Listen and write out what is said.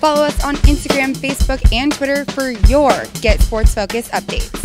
Follow us on Instagram, Facebook, and Twitter for your Get Sports Focus updates.